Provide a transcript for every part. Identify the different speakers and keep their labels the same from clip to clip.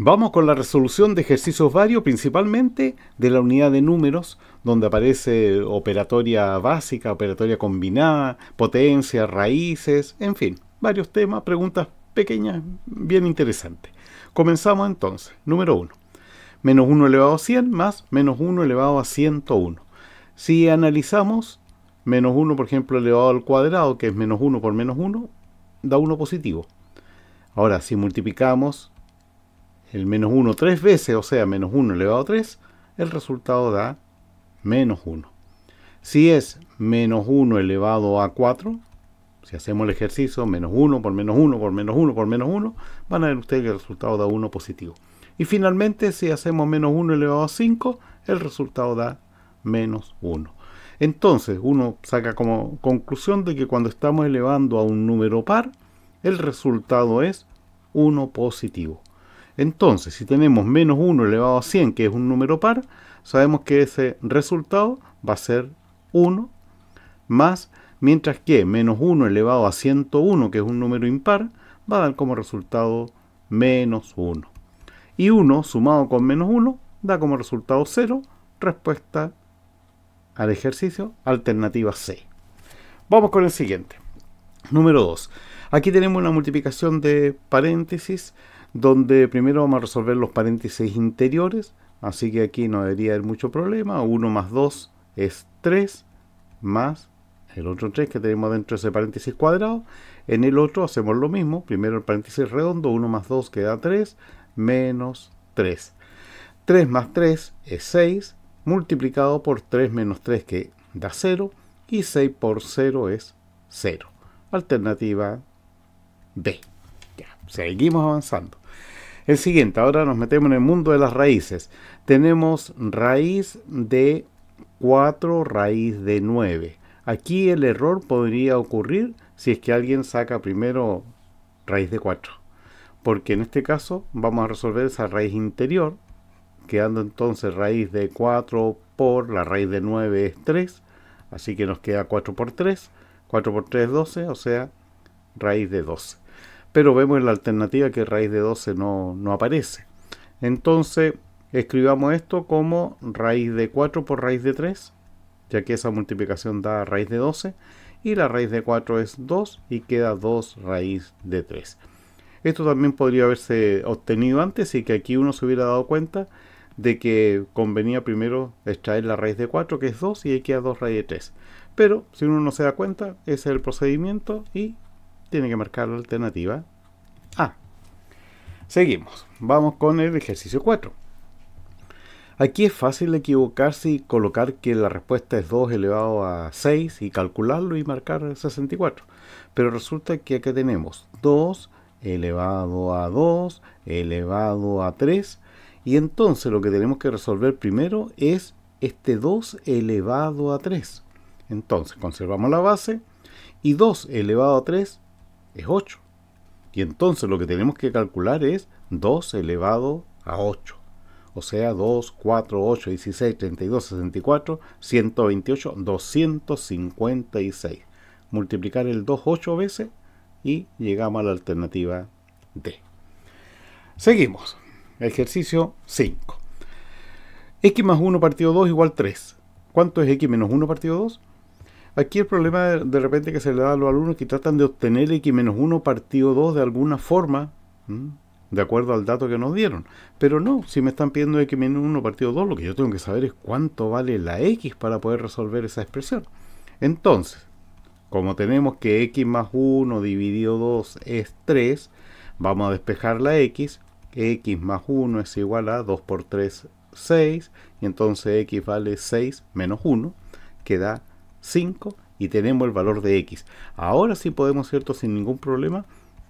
Speaker 1: Vamos con la resolución de ejercicios varios, principalmente de la unidad de números, donde aparece operatoria básica, operatoria combinada, potencia, raíces, en fin, varios temas, preguntas pequeñas, bien interesantes. Comenzamos entonces. Número 1. Menos 1 elevado a 100 más menos 1 elevado a 101. Si analizamos menos 1, por ejemplo, elevado al cuadrado, que es menos 1 por menos 1, da 1 positivo. Ahora, si multiplicamos el menos 1 tres veces, o sea, menos 1 elevado a 3, el resultado da menos 1. Si es menos 1 elevado a 4, si hacemos el ejercicio menos 1 por menos 1 por menos 1 por menos 1, van a ver ustedes que el resultado da 1 positivo. Y finalmente, si hacemos menos 1 elevado a 5, el resultado da menos 1. Entonces, uno saca como conclusión de que cuando estamos elevando a un número par, el resultado es 1 positivo. Entonces, si tenemos menos 1 elevado a 100, que es un número par, sabemos que ese resultado va a ser 1 más, mientras que menos 1 elevado a 101, que es un número impar, va a dar como resultado menos 1. Y 1 sumado con menos 1 da como resultado 0, respuesta al ejercicio, alternativa C. Vamos con el siguiente. Número 2. Aquí tenemos una multiplicación de paréntesis donde primero vamos a resolver los paréntesis interiores, así que aquí no debería haber mucho problema, 1 más 2 es 3, más el otro 3 que tenemos dentro de ese paréntesis cuadrado, en el otro hacemos lo mismo, primero el paréntesis redondo, 1 más 2 queda 3, menos 3. 3 más 3 es 6, multiplicado por 3 menos 3 que da 0, y 6 por 0 es 0. Alternativa B. Seguimos avanzando. El siguiente, ahora nos metemos en el mundo de las raíces. Tenemos raíz de 4, raíz de 9. Aquí el error podría ocurrir si es que alguien saca primero raíz de 4. Porque en este caso vamos a resolver esa raíz interior, quedando entonces raíz de 4 por la raíz de 9 es 3. Así que nos queda 4 por 3. 4 por 3 es 12, o sea, raíz de 12 pero vemos en la alternativa que raíz de 12 no, no aparece. Entonces, escribamos esto como raíz de 4 por raíz de 3, ya que esa multiplicación da raíz de 12, y la raíz de 4 es 2 y queda 2 raíz de 3. Esto también podría haberse obtenido antes y que aquí uno se hubiera dado cuenta de que convenía primero extraer la raíz de 4 que es 2 y ahí queda 2 raíz de 3. Pero si uno no se da cuenta, ese es el procedimiento y tiene que marcar la alternativa A. Seguimos. Vamos con el ejercicio 4. Aquí es fácil equivocarse y colocar que la respuesta es 2 elevado a 6 y calcularlo y marcar 64. Pero resulta que acá tenemos 2 elevado a 2 elevado a 3 y entonces lo que tenemos que resolver primero es este 2 elevado a 3. Entonces conservamos la base y 2 elevado a 3 es 8. Y entonces lo que tenemos que calcular es 2 elevado a 8. O sea, 2, 4, 8, 16, 32, 64, 128, 256. Multiplicar el 2 8 veces y llegamos a la alternativa D. Seguimos. Ejercicio 5. x más 1 partido 2 igual 3. ¿Cuánto es x menos 1 partido 2? Aquí el problema de, repente que se le da a los alumnos que tratan de obtener x-1 partido 2 de alguna forma, de acuerdo al dato que nos dieron. Pero no, si me están pidiendo x-1 partido 2, lo que yo tengo que saber es cuánto vale la x para poder resolver esa expresión. Entonces, como tenemos que x más 1 dividido 2 es 3, vamos a despejar la x. x más 1 es igual a 2 por 3, 6. Y entonces x vale 6 menos 1, que da 5 y tenemos el valor de x. Ahora sí podemos, ¿cierto? Sin ningún problema,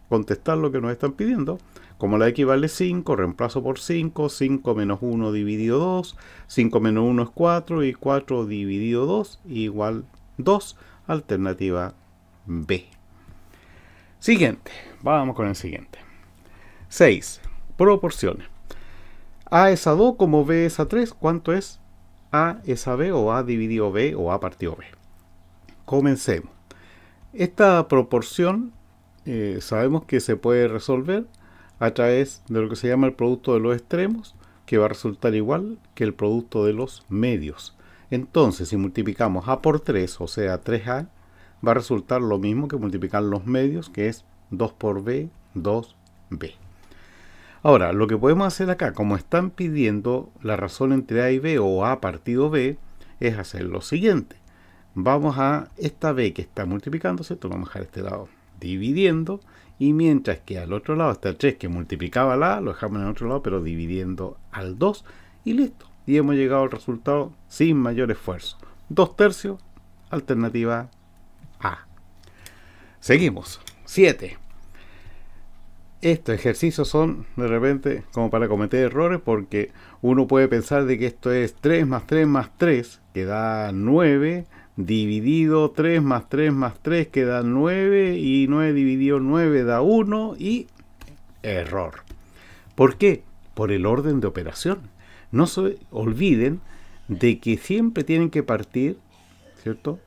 Speaker 1: contestar lo que nos están pidiendo. Como la x vale 5, reemplazo por 5, 5 menos 1 dividido 2, 5 menos 1 es 4 y 4 dividido 2 igual 2, alternativa B. Siguiente, vamos con el siguiente. 6. Proporciones. A es a 2 como B es a 3, ¿cuánto es? A es a B o A dividido B o A partido B. Comencemos. Esta proporción eh, sabemos que se puede resolver a través de lo que se llama el producto de los extremos, que va a resultar igual que el producto de los medios. Entonces, si multiplicamos A por 3, o sea, 3A, va a resultar lo mismo que multiplicar los medios, que es 2 por B, 2B. Ahora, lo que podemos hacer acá, como están pidiendo la razón entre A y B o A partido B, es hacer lo siguiente. Vamos a esta B que está multiplicándose, vamos a dejar este lado dividiendo, y mientras que al otro lado está el 3 que multiplicaba la A, lo dejamos en el otro lado, pero dividiendo al 2, y listo. Y hemos llegado al resultado sin mayor esfuerzo. 2 tercios, alternativa A. Seguimos. 7. Estos ejercicios son de repente como para cometer errores porque uno puede pensar de que esto es 3 más 3 más 3, que da 9, dividido 3 más 3 más 3 que da 9 y 9 dividido 9 da 1 y error. ¿Por qué? Por el orden de operación. No se olviden de que siempre tienen que partir, ¿cierto?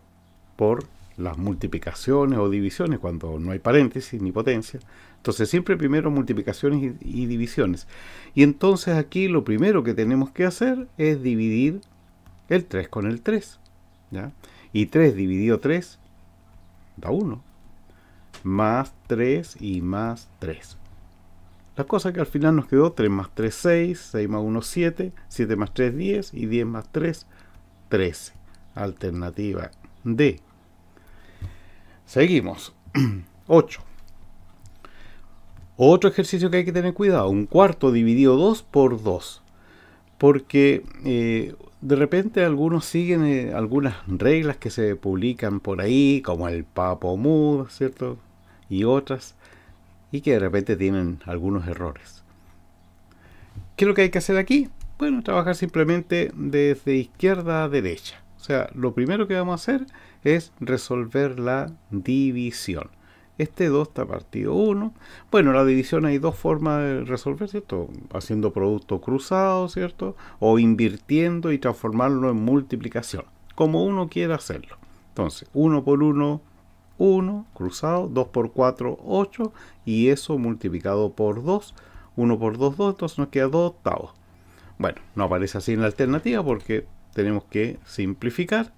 Speaker 1: Por las multiplicaciones o divisiones cuando no hay paréntesis ni potencia. Entonces siempre primero multiplicaciones y, y divisiones. Y entonces aquí lo primero que tenemos que hacer es dividir el 3 con el 3. ¿ya? Y 3 dividido 3 da 1. Más 3 y más 3. La cosa que al final nos quedó 3 más 3, 6, 6 más 1, 7, 7 más 3, 10 y 10 más 3, 13. Alternativa D. Seguimos. 8. Otro ejercicio que hay que tener cuidado. Un cuarto dividido 2 por 2. Porque eh, de repente algunos siguen eh, algunas reglas que se publican por ahí, como el Papo Mood, ¿cierto? Y otras, y que de repente tienen algunos errores. ¿Qué es lo que hay que hacer aquí? Bueno, trabajar simplemente desde izquierda a derecha. O sea, lo primero que vamos a hacer es resolver la división. Este 2 está partido 1. Bueno, la división hay dos formas de resolver, ¿cierto? Haciendo producto cruzado, ¿cierto? O invirtiendo y transformarlo en multiplicación, como uno quiera hacerlo. Entonces, 1 por 1, 1, cruzado, 2 por 4, 8, y eso multiplicado por 2, 1 por 2, 2, entonces nos queda 2 octavos. Bueno, no aparece así en la alternativa porque tenemos que simplificar.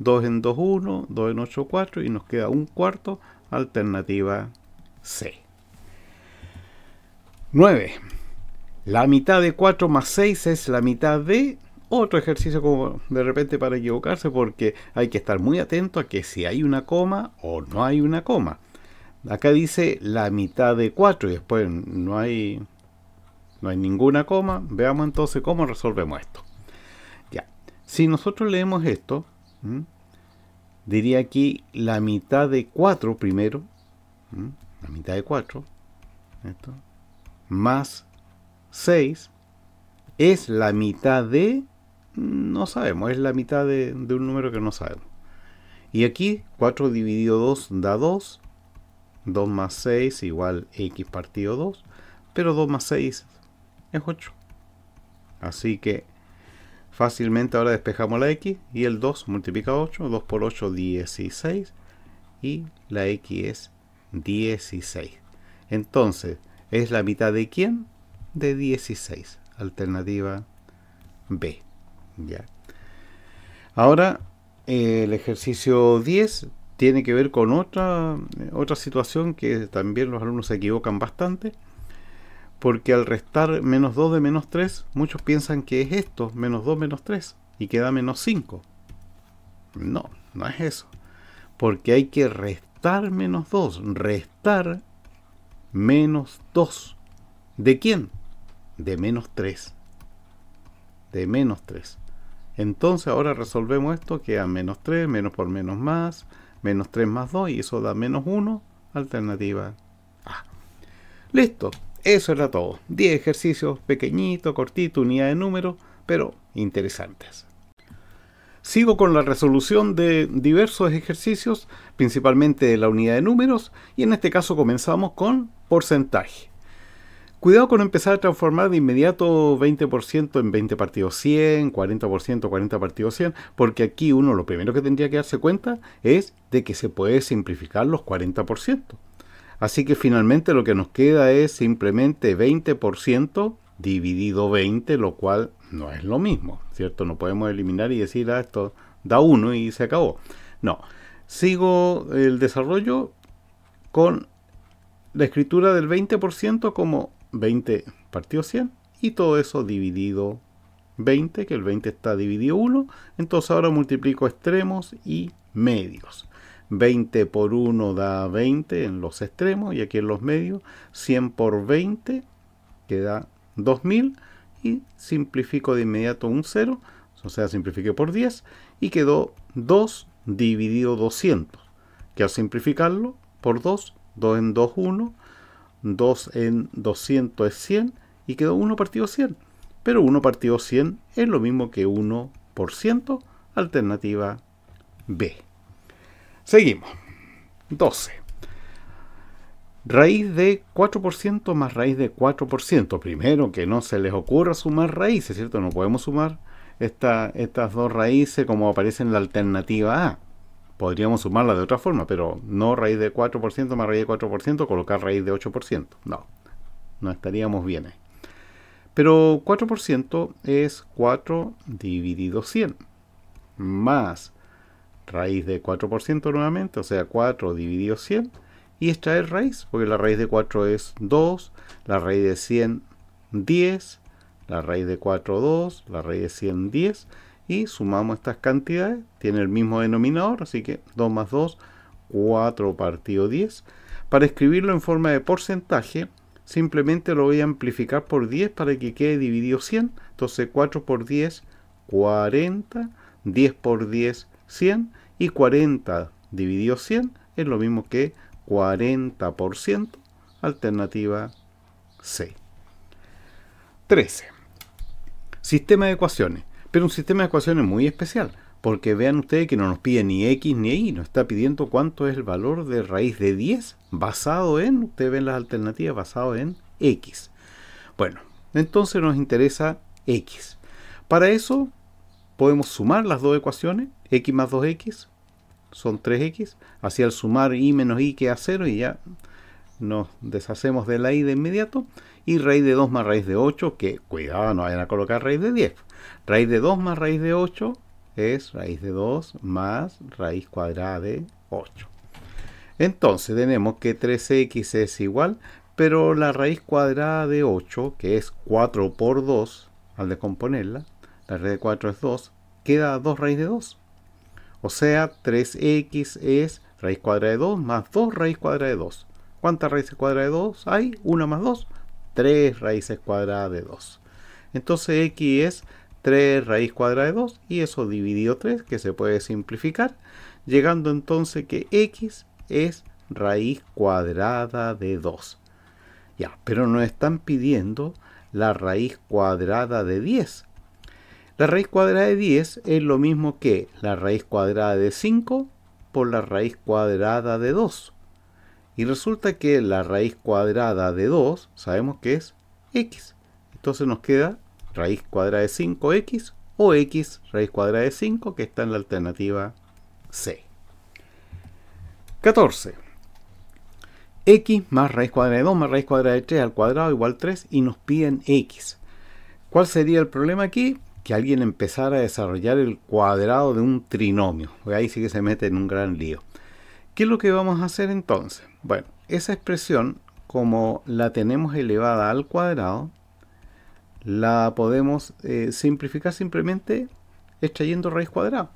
Speaker 1: 2 en 2, 1, 2 en 8, 4, y nos queda un cuarto, Alternativa C. 9. La mitad de 4 más 6 es la mitad de otro ejercicio como de repente para equivocarse porque hay que estar muy atento a que si hay una coma o no hay una coma. Acá dice la mitad de 4 y después no hay no hay ninguna coma. Veamos entonces cómo resolvemos esto. Ya. Si nosotros leemos esto, diría aquí la mitad de 4 primero, la mitad de 4, esto, más 6, es la mitad de, no sabemos, es la mitad de, de un número que no sabemos. Y aquí 4 dividido 2 da 2, 2 más 6 igual x partido 2, pero 2 más 6 es 8. Así que Fácilmente ahora despejamos la x y el 2 multiplica 8, 2 por 8 16 y la x es 16. Entonces, ¿es la mitad de quién? De 16. Alternativa B. ¿Ya? Ahora, el ejercicio 10 tiene que ver con otra, otra situación que también los alumnos se equivocan bastante porque al restar menos 2 de menos 3, muchos piensan que es esto, menos 2 menos 3, y queda menos 5. No, no es eso. Porque hay que restar menos 2, restar menos 2. ¿De quién? De menos 3. De menos 3. Entonces ahora resolvemos esto, queda menos 3, menos por menos más, menos 3 más 2, y eso da menos 1, alternativa A. Listo, eso era todo. 10 ejercicios pequeñitos, cortitos, unidad de número, pero interesantes. Sigo con la resolución de diversos ejercicios, principalmente de la unidad de números, y en este caso comenzamos con porcentaje. Cuidado con empezar a transformar de inmediato 20% en 20 partidos 100, 40% 40 partidos 100, porque aquí uno lo primero que tendría que darse cuenta es de que se puede simplificar los 40%. Así que finalmente lo que nos queda es simplemente 20% dividido 20, lo cual no es lo mismo, ¿cierto? No podemos eliminar y decir, ah, esto da 1 y se acabó. No, sigo el desarrollo con la escritura del 20% como 20 partido 100 y todo eso dividido 20, que el 20 está dividido 1, entonces ahora multiplico extremos y medios. 20 por 1 da 20 en los extremos y aquí en los medios. 100 por 20 queda 2000 y simplifico de inmediato un 0, o sea, simplifique por 10 y quedó 2 dividido 200, que al simplificarlo por 2, 2 en 2, 1, 2 en 200 es 100 y quedó 1 partido 100. Pero 1 partido 100 es lo mismo que 1 por ciento, alternativa B. Seguimos. 12. Raíz de 4% más raíz de 4%. Primero, que no se les ocurra sumar raíces, ¿cierto? No podemos sumar estas dos raíces como aparece en la alternativa A. Podríamos sumarla de otra forma, pero no raíz de 4% más raíz de 4%, colocar raíz de 8%. No, no estaríamos bien ahí. Pero 4% es 4 dividido 100, más raíz de 4% nuevamente, o sea, 4 dividido 100, y extraer raíz, porque la raíz de 4 es 2, la raíz de 100 10, la raíz de 4 2, la raíz de 100 10, y sumamos estas cantidades, tiene el mismo denominador, así que 2 más 2, 4 partido 10. Para escribirlo en forma de porcentaje, simplemente lo voy a amplificar por 10 para que quede dividido 100. Entonces 4 por 10, 40, 10 por 10, 100 y 40 dividido 100 es lo mismo que 40%, alternativa C. 13. Sistema de ecuaciones. Pero un sistema de ecuaciones muy especial, porque vean ustedes que no nos pide ni x ni y, nos está pidiendo cuánto es el valor de raíz de 10 basado en, ustedes ven las alternativas, basado en x. Bueno, entonces nos interesa x. Para eso podemos sumar las dos ecuaciones, x más 2x son 3x, así al sumar y menos y queda 0 y ya nos deshacemos de la y de inmediato, y raíz de 2 más raíz de 8, que cuidado, no vayan a colocar raíz de 10. Raíz de 2 más raíz de 8 es raíz de 2 más raíz cuadrada de 8. Entonces tenemos que 3x es igual, pero la raíz cuadrada de 8, que es 4 por 2, al descomponerla, la raíz de 4 es 2, queda 2 raíz de 2. O sea, 3x es raíz cuadrada de 2 más 2 raíz cuadrada de 2. ¿Cuántas raíces cuadradas de 2 hay? 1 más 2. 3 raíces cuadradas de 2. Entonces x es 3 raíz cuadrada de 2 y eso dividido 3 que se puede simplificar. Llegando entonces que x es raíz cuadrada de 2. Ya, pero nos están pidiendo la raíz cuadrada de 10. La raíz cuadrada de 10 es lo mismo que la raíz cuadrada de 5 por la raíz cuadrada de 2. Y resulta que la raíz cuadrada de 2 sabemos que es x. Entonces nos queda raíz cuadrada de 5x o x raíz cuadrada de 5 que está en la alternativa C. 14. x más raíz cuadrada de 2 más raíz cuadrada de 3 al cuadrado igual 3 y nos piden x. ¿Cuál sería el problema aquí? Que alguien empezara a desarrollar el cuadrado de un trinomio. Ahí sí que se mete en un gran lío. ¿Qué es lo que vamos a hacer entonces? Bueno, esa expresión, como la tenemos elevada al cuadrado, la podemos eh, simplificar simplemente extrayendo raíz cuadrada.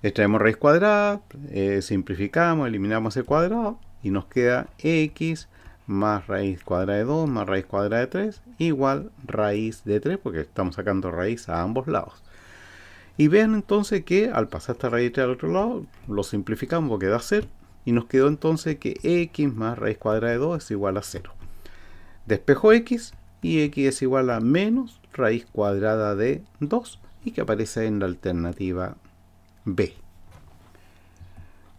Speaker 1: Extraemos raíz cuadrada, eh, simplificamos, eliminamos el cuadrado y nos queda x más raíz cuadrada de 2 más raíz cuadrada de 3 igual raíz de 3 porque estamos sacando raíz a ambos lados. Y vean entonces que al pasar esta raíz de 3 al otro lado lo simplificamos porque da 0 y nos quedó entonces que x más raíz cuadrada de 2 es igual a 0. Despejo x y x es igual a menos raíz cuadrada de 2 y que aparece en la alternativa B.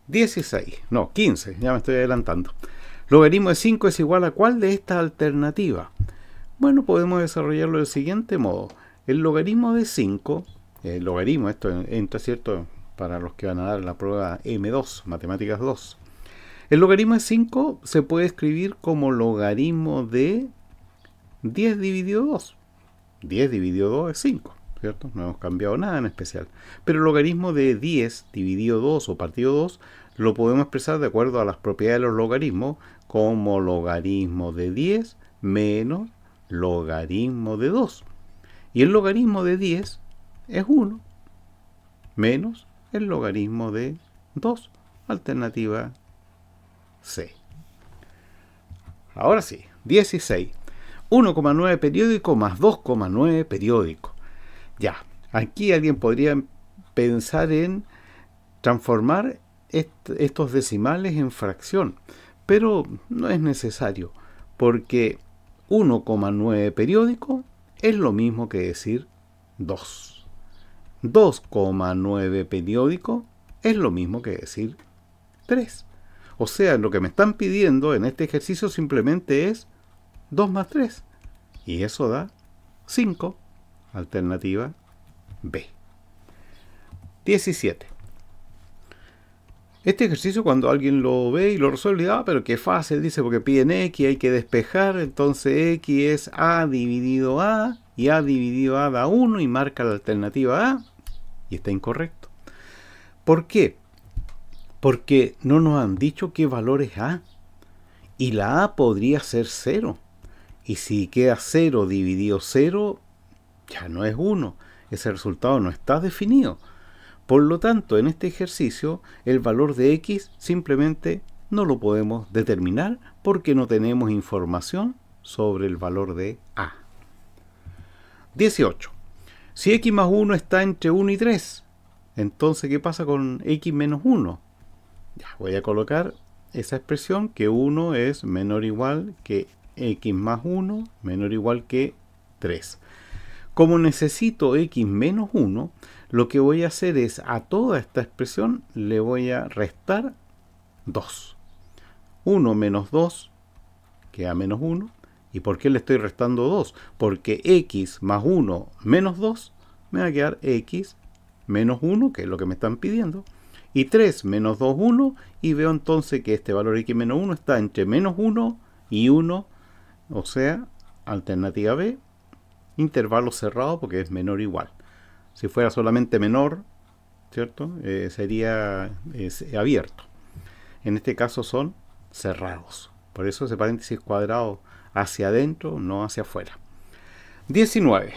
Speaker 1: 16, no, 15, ya me estoy adelantando. Logaritmo de 5 es igual a cuál de estas alternativas. Bueno, podemos desarrollarlo del siguiente modo. El logaritmo de 5, el logaritmo, esto entra cierto para los que van a dar la prueba M2, matemáticas 2. El logaritmo de 5 se puede escribir como logaritmo de 10 dividido 2. 10 dividido 2 es 5, ¿cierto? No hemos cambiado nada en especial. Pero el logaritmo de 10 dividido 2 o partido 2 lo podemos expresar de acuerdo a las propiedades de los logaritmos como logaritmo de 10 menos logaritmo de 2. Y el logaritmo de 10 es 1 menos el logaritmo de 2, alternativa C. Ahora sí, 16. 1,9 periódico más 2,9 periódico. Ya, aquí alguien podría pensar en transformar estos decimales en fracción, pero no es necesario, porque 1,9 periódico es lo mismo que decir 2. 2,9 periódico es lo mismo que decir 3. O sea, lo que me están pidiendo en este ejercicio simplemente es 2 más 3. Y eso da 5. Alternativa B. 17. Este ejercicio cuando alguien lo ve y lo resuelve, ah, pero qué fácil, dice, porque piden x, hay que despejar, entonces x es a dividido a, y a dividido a da 1 y marca la alternativa a, y está incorrecto. ¿Por qué? Porque no nos han dicho qué valor es a, y la a podría ser 0, y si queda 0 dividido 0, ya no es 1, ese resultado no está definido. Por lo tanto, en este ejercicio, el valor de x simplemente no lo podemos determinar porque no tenemos información sobre el valor de a. 18. Si x más 1 está entre 1 y 3, entonces, ¿qué pasa con x menos 1? Ya, voy a colocar esa expresión que 1 es menor o igual que x más 1 menor o igual que 3. Como necesito x menos 1, lo que voy a hacer es a toda esta expresión le voy a restar 2. 1 menos 2 queda menos 1. ¿Y por qué le estoy restando 2? Porque x más 1 menos 2 me va a quedar x menos 1, que es lo que me están pidiendo. Y 3 menos 2, 1. Y veo entonces que este valor x menos 1 está entre menos 1 y 1. O sea, alternativa B, intervalo cerrado porque es menor o igual. Si fuera solamente menor, ¿cierto? Eh, sería abierto. En este caso son cerrados. Por eso ese paréntesis cuadrado hacia adentro, no hacia afuera. 19.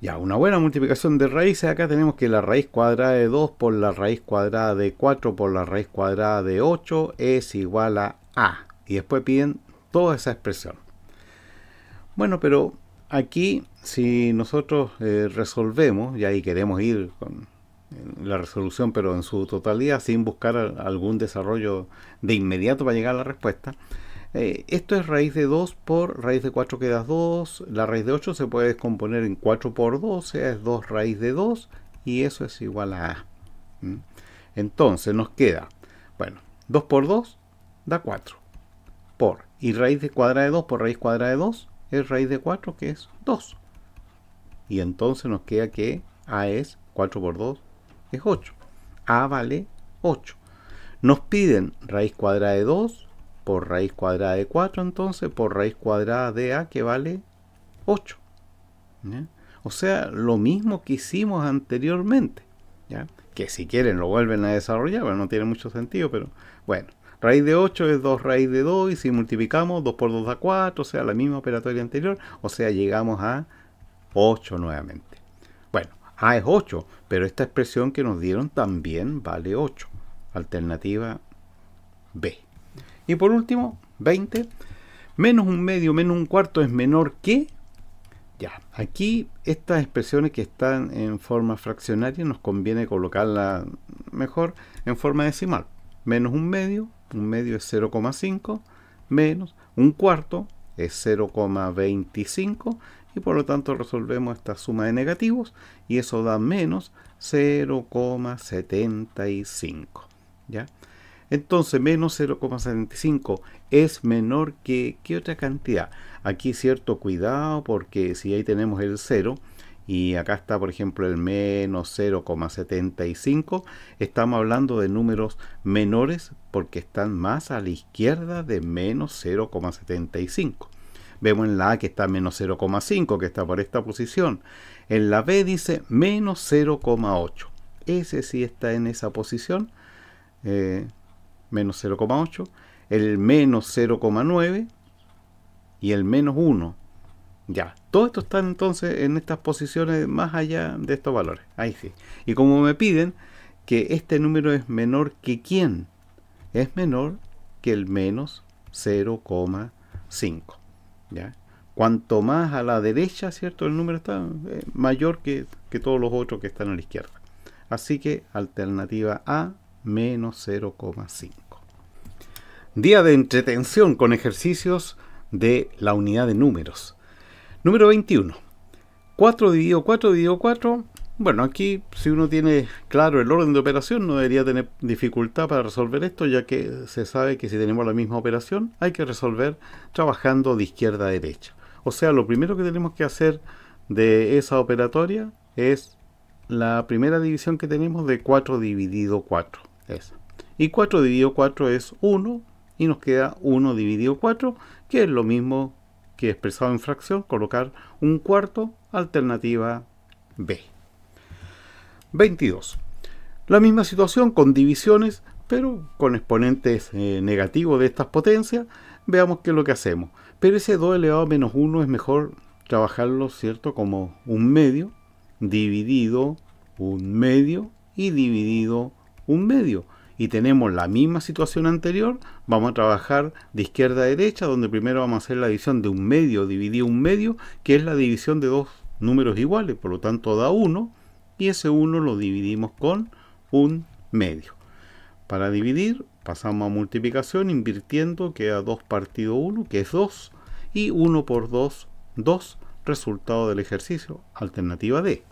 Speaker 1: Ya, una buena multiplicación de raíces. Acá tenemos que la raíz cuadrada de 2 por la raíz cuadrada de 4 por la raíz cuadrada de 8 es igual a A. Y después piden toda esa expresión. Bueno, pero aquí si nosotros eh, resolvemos, y ahí queremos ir con la resolución, pero en su totalidad, sin buscar algún desarrollo de inmediato para llegar a la respuesta, eh, esto es raíz de 2 por raíz de 4 queda 2, la raíz de 8 se puede descomponer en 4 por 2, o sea, es 2 raíz de 2, y eso es igual a A. Entonces nos queda, bueno, 2 por 2 da 4, por, y raíz de cuadrada de 2 por raíz cuadrada de 2 es raíz de 4, que es 2. Y entonces nos queda que A es 4 por 2, es 8. A vale 8. Nos piden raíz cuadrada de 2 por raíz cuadrada de 4, entonces por raíz cuadrada de A que vale 8. O sea, lo mismo que hicimos anteriormente. ¿ya? Que si quieren lo vuelven a desarrollar, bueno, no tiene mucho sentido, pero bueno. Raíz de 8 es 2 raíz de 2 y si multiplicamos 2 por 2 da 4, o sea, la misma operatoria anterior, o sea, llegamos a 8 nuevamente. Bueno, A es 8, pero esta expresión que nos dieron también vale 8. Alternativa B. Y por último, 20. Menos un medio menos un cuarto es menor que... Ya, aquí estas expresiones que están en forma fraccionaria nos conviene colocarla mejor en forma decimal. Menos un medio un medio es 0,5 menos un cuarto es 0,25 y por lo tanto resolvemos esta suma de negativos y eso da menos 0,75 ¿ya? entonces menos 0,75 es menor que ¿qué otra cantidad? aquí cierto cuidado porque si ahí tenemos el 0 y acá está por ejemplo el menos 0,75, estamos hablando de números menores porque están más a la izquierda de menos 0,75. Vemos en la A que está menos 0,5, que está por esta posición. En la B dice menos 0,8. Ese sí está en esa posición, eh, menos 0,8. El menos 0,9 y el menos 1 ya, todo esto está entonces en estas posiciones más allá de estos valores. Ahí sí. Y como me piden que este número es menor que quién, es menor que el menos 0,5. ¿Ya? Cuanto más a la derecha, ¿cierto? El número está eh, mayor que, que todos los otros que están a la izquierda. Así que alternativa A, menos 0,5. Día de entretención con ejercicios de la unidad de números. Número 21. 4 dividido 4 dividido 4. Bueno, aquí si uno tiene claro el orden de operación no debería tener dificultad para resolver esto, ya que se sabe que si tenemos la misma operación hay que resolver trabajando de izquierda a derecha. O sea, lo primero que tenemos que hacer de esa operatoria es la primera división que tenemos de 4 dividido 4. Esa. Y 4 dividido 4 es 1 y nos queda 1 dividido 4, que es lo mismo que expresado en fracción, colocar un cuarto, alternativa B. 22. La misma situación con divisiones, pero con exponentes eh, negativos de estas potencias. Veamos qué es lo que hacemos. Pero ese 2 elevado a menos 1 es mejor trabajarlo, ¿cierto? Como un medio, dividido un medio y dividido un medio y tenemos la misma situación anterior, vamos a trabajar de izquierda a derecha, donde primero vamos a hacer la división de un medio dividido un medio, que es la división de dos números iguales, por lo tanto da 1, y ese 1 lo dividimos con un medio. Para dividir, pasamos a multiplicación, invirtiendo, queda 2 partido 1, que es 2, y 1 por 2, 2, resultado del ejercicio, alternativa D.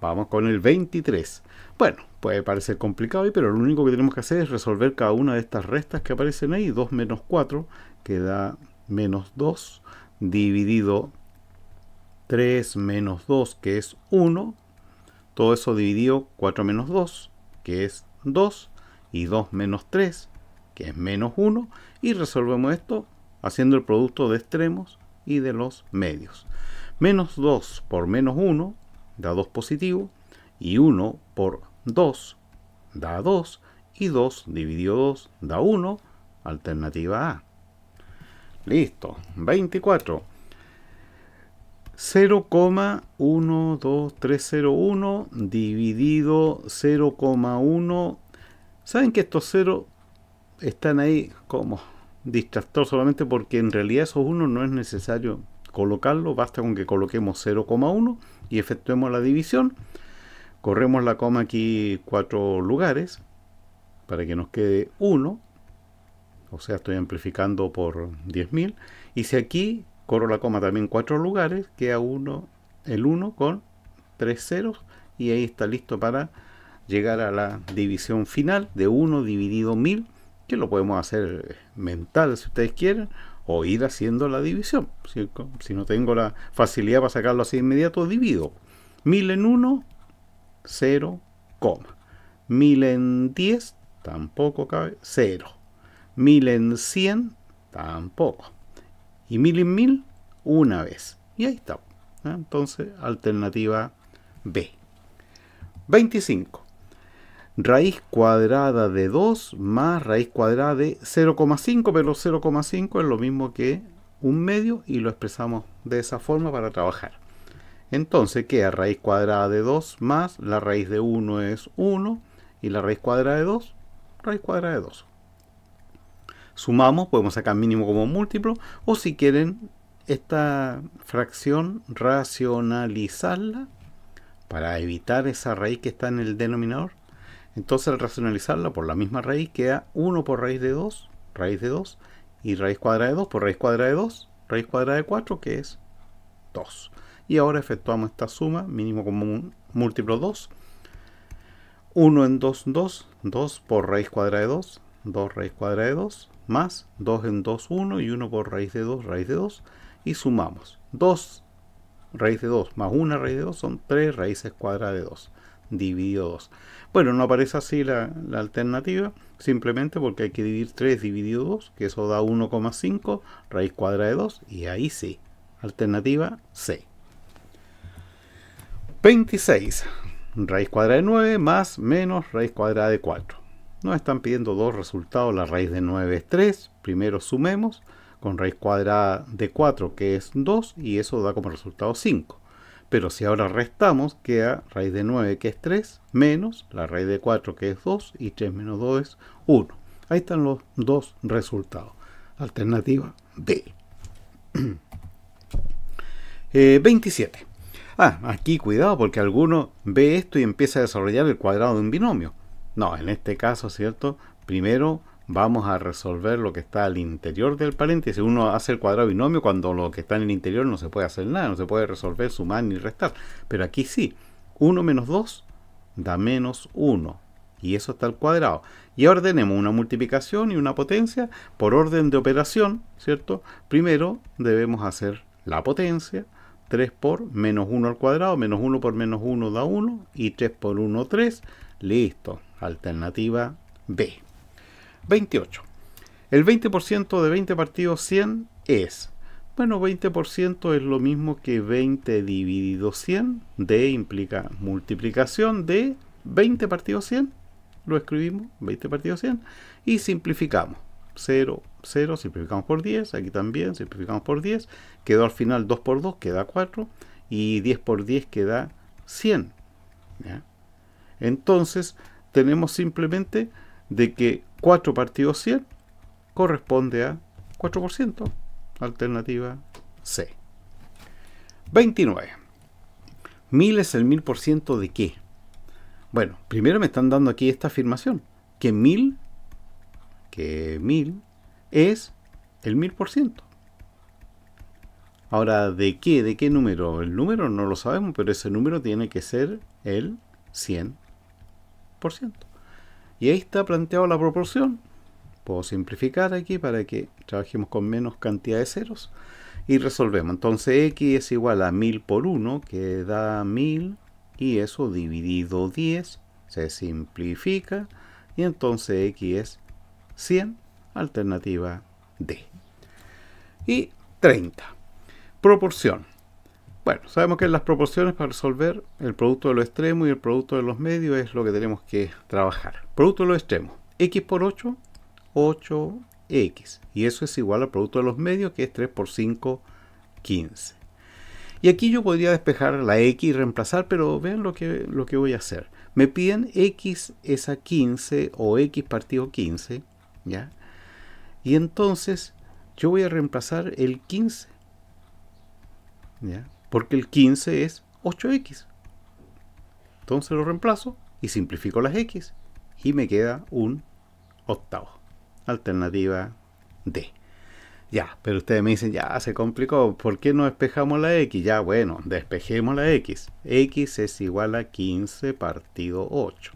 Speaker 1: Vamos con el 23. Bueno, puede parecer complicado, pero lo único que tenemos que hacer es resolver cada una de estas restas que aparecen ahí. 2 menos 4, que da menos 2, dividido 3 menos 2, que es 1. Todo eso dividido 4 menos 2, que es 2. Y 2 menos 3, que es menos 1. Y resolvemos esto haciendo el producto de extremos y de los medios. Menos 2 por menos 1 da 2 positivo. Y 1 por 2 da 2 y 2 dividido 2 da 1, alternativa A. Listo, 24. 0,12301 dividido 0,1. ¿Saben que estos ceros están ahí como distractor solamente porque en realidad esos 1 no es necesario colocarlo, basta con que coloquemos 0,1 y efectuemos la división corremos la coma aquí cuatro lugares para que nos quede 1 o sea estoy amplificando por 10.000 y si aquí corro la coma también cuatro lugares queda uno el 1 con tres ceros y ahí está listo para llegar a la división final de 1 dividido 1000 que lo podemos hacer mental si ustedes quieren o ir haciendo la división. Si, si no tengo la facilidad para sacarlo así de inmediato divido 1000 en 1 0, 1000 en 10 tampoco cabe 0. 1000 en 100 tampoco. Y 1000 en 1000 una vez. Y ahí está. ¿ah? Entonces, alternativa B. 25. Raíz cuadrada de 2 más raíz cuadrada de 0,5, pero 0,5 es lo mismo que un medio y lo expresamos de esa forma para trabajar. Entonces queda raíz cuadrada de 2 más la raíz de 1 es 1 y la raíz cuadrada de 2, raíz cuadrada de 2. Sumamos, podemos sacar mínimo como múltiplo o si quieren esta fracción racionalizarla para evitar esa raíz que está en el denominador. Entonces al racionalizarla por la misma raíz queda 1 por raíz de 2, raíz de 2 y raíz cuadrada de 2 por raíz cuadrada de 2, raíz cuadrada de 4 que es 2 y ahora efectuamos esta suma, mínimo común múltiplo 2. 1 en 2, 2, 2 por raíz cuadrada de 2, 2 raíz cuadrada de 2, más 2 en 2, 1 y 1 por raíz de 2, raíz de 2, y sumamos. 2 raíz de 2 más una raíz de 2 son 3 raíces cuadradas de 2, dividido 2. Bueno, no aparece así la, la, alternativa, simplemente porque hay que dividir 3 dividido 2, que eso da 1,5, raíz cuadrada de 2, y ahí sí. Alternativa C. 26. Raíz cuadrada de 9 más menos raíz cuadrada de 4. Nos están pidiendo dos resultados. La raíz de 9 es 3. Primero sumemos con raíz cuadrada de 4 que es 2 y eso da como resultado 5. Pero si ahora restamos, queda raíz de 9 que es 3 menos la raíz de 4 que es 2 y 3 menos 2 es 1. Ahí están los dos resultados. Alternativa B. eh, 27. Ah, aquí cuidado porque alguno ve esto y empieza a desarrollar el cuadrado de un binomio. No, en este caso, ¿cierto? Primero vamos a resolver lo que está al interior del paréntesis. Uno hace el cuadrado binomio cuando lo que está en el interior no se puede hacer nada, no se puede resolver, sumar ni restar. Pero aquí sí, 1 menos 2 da menos 1. Y eso está al cuadrado. Y ahora tenemos una multiplicación y una potencia por orden de operación, ¿cierto? Primero debemos hacer la potencia, 3 por menos 1 al cuadrado, menos 1 por menos 1 da 1, y 3 por 1, 3. Listo, alternativa B. 28. El 20% de 20 partidos 100 es, bueno, 20% es lo mismo que 20 dividido 100. D implica multiplicación de 20 partidos 100. Lo escribimos, 20 partidos 100. Y simplificamos. 0, 0, simplificamos por 10. Aquí también simplificamos por 10. Quedó al final 2 por 2, queda 4. Y 10 por 10 queda 100. Entonces, tenemos simplemente de que 4 partidos 100 corresponde a 4%. Alternativa C. 29. ¿Mil es el 1000% de qué? Bueno, primero me están dando aquí esta afirmación, que 1000, que 1000 es el 1000%. Ahora, ¿de qué? ¿De qué número? El número no lo sabemos, pero ese número tiene que ser el 100%. Y ahí está planteado la proporción. Puedo simplificar aquí para que trabajemos con menos cantidad de ceros. Y resolvemos. Entonces x es igual a 1000 por 1, que da 1000. Y eso dividido 10 se simplifica. Y entonces x es 100, alternativa D. Y 30. Proporción. Bueno, sabemos que las proporciones para resolver el producto de los extremos y el producto de los medios es lo que tenemos que trabajar. Producto de los extremos. x por 8, 8x. Y eso es igual al producto de los medios, que es 3 por 5, 15. Y aquí yo podría despejar la x y reemplazar, pero vean lo que, lo que voy a hacer. Me piden x es a 15 o x partido 15, ¿ya? Y entonces yo voy a reemplazar el 15, ¿ya? porque el 15 es 8x. Entonces lo reemplazo y simplifico las x y me queda un octavo. Alternativa D. Ya, pero ustedes me dicen, ya se complicó, ¿por qué no despejamos la x? Ya, bueno, despejemos la x. x es igual a 15 partido 8.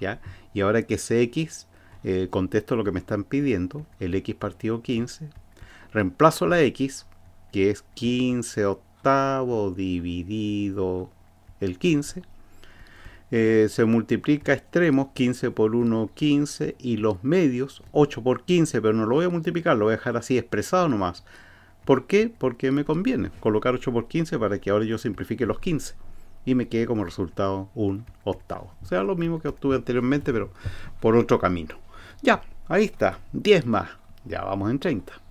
Speaker 1: ¿Ya? Y ahora que es x, eh, contesto lo que me están pidiendo, el x partido 15. Reemplazo la x, que es 15 octavos dividido el 15. Eh, se multiplica extremos 15 por 1 15 y los medios 8 por 15 pero no lo voy a multiplicar lo voy a dejar así expresado nomás ¿por qué? porque me conviene colocar 8 por 15 para que ahora yo simplifique los 15 y me quede como resultado un octavo o sea lo mismo que obtuve anteriormente pero por otro camino ya ahí está. 10 más. Ya vamos en 30